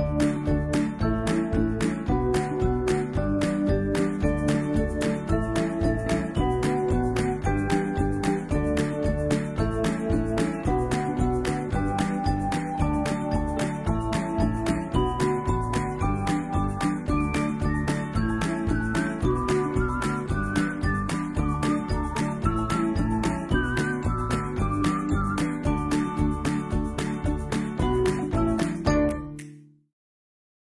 you